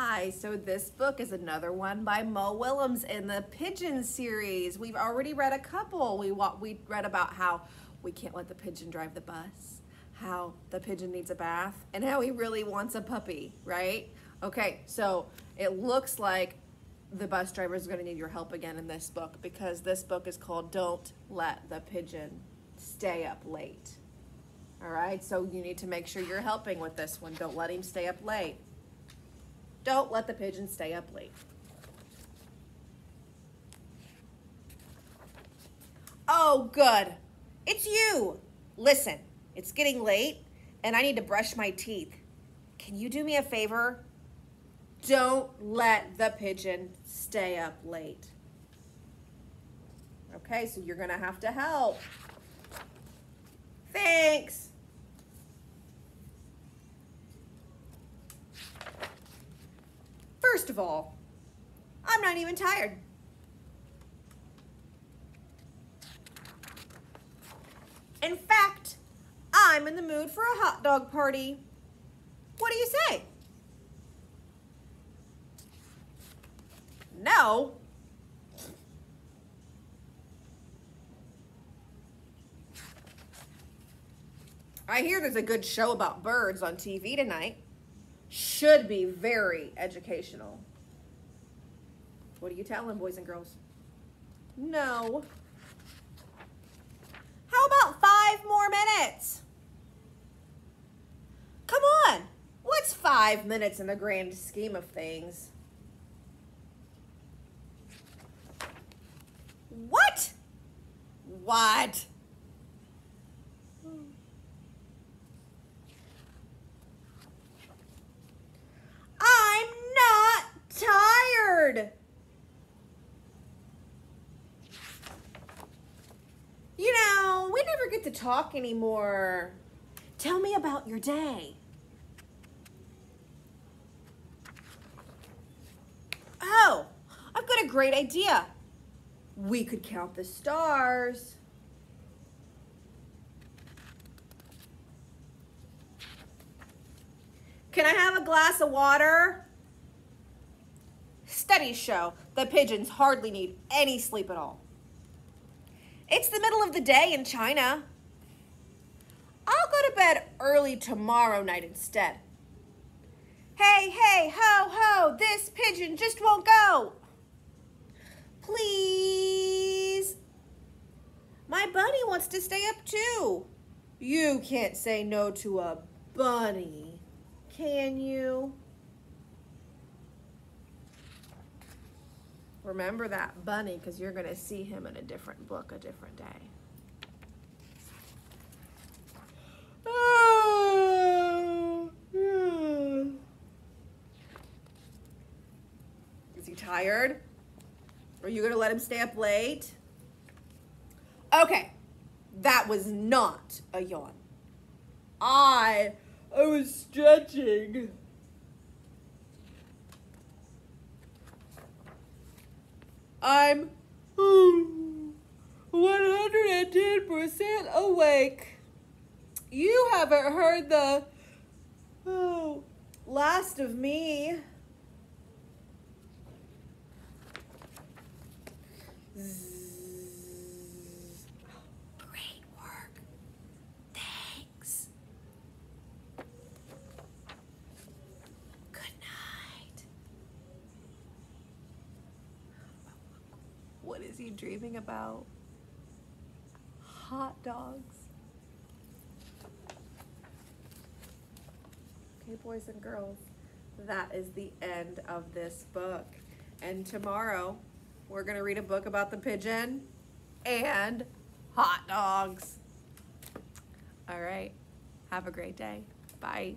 Hi, so this book is another one by Mo Willems in the Pigeon series. We've already read a couple. We we read about how we can't let the pigeon drive the bus, how the pigeon needs a bath, and how he really wants a puppy, right? Okay, so it looks like the bus driver is going to need your help again in this book because this book is called Don't Let the Pigeon Stay Up Late. All right, so you need to make sure you're helping with this one. Don't let him stay up late. Don't let the pigeon stay up late. Oh, good. It's you. Listen, it's getting late and I need to brush my teeth. Can you do me a favor? Don't let the pigeon stay up late. Okay, so you're to have to help. Thanks. First of all, I'm not even tired. In fact, I'm in the mood for a hot dog party. What do you say? No. I hear there's a good show about birds on TV tonight should be very educational. What are you telling, boys and girls? No. How about five more minutes? Come on. What's five minutes in the grand scheme of things? What? What? tired. You never get to talk anymore. Tell me about your day. Oh, I've got a great idea. We could count the stars. Can I have a glass of water? Studies show that pigeons hardly need any sleep at all. It's the middle of the day in China. I'll go to bed early tomorrow night instead. Hey, hey, ho, ho, this pigeon just won't go. Please. My bunny wants to stay up too. You can't say no to a bunny, can you? Remember that bunny because you're going to see him in a different book a different day. Oh, Is he tired? Are you going to let him stay up late? Okay, that was not a yawn. I, I was stretching. I'm hmm, 110% awake. You haven't heard the oh, last of me work. Thanks. Good night. What is he dreaming about? Hot dogs. Okay, boys and girls, that is the end of this book. And tomorrow, we're going to read a book about the pigeon and hot dogs. All right. Have a great day. Bye.